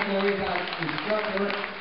Secretary, as instructor,